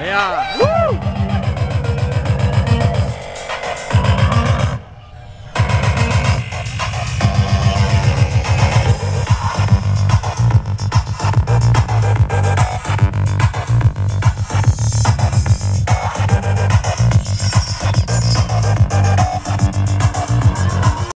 哎呀！呜